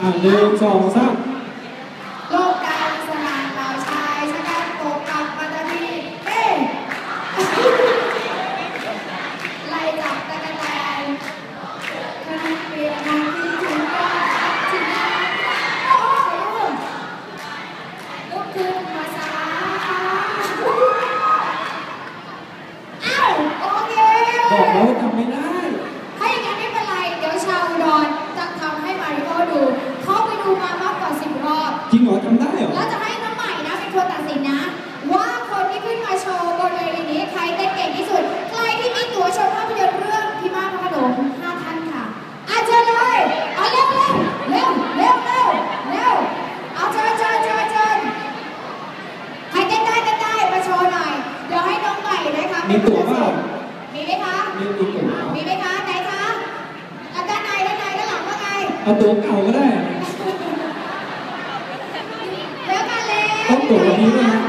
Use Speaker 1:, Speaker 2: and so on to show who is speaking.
Speaker 1: อะหนึ่งสองสาม
Speaker 2: โลกการสนานเราชายชะกันโปกกับปัตตานีเฮ้ไล่จับตะกะแตนขนมเปียกน้ำที่ถึงก็ถึงโอ้โหลุกขึ้นมาสาอ้าวโอเค
Speaker 1: บอกแล้วว่ทำไม่ได้ มีตั๋วเปล่า
Speaker 2: มีไหมคะ
Speaker 1: มีมีตั๋ว
Speaker 2: มีไหมคะไหนคะอะด้านในด้านในด้านหลังว่าไง
Speaker 1: เอาตั๋วเก่าก็ได้
Speaker 2: แล้วกันเลย
Speaker 1: ต้องตั๋วนี้ด้วยนะ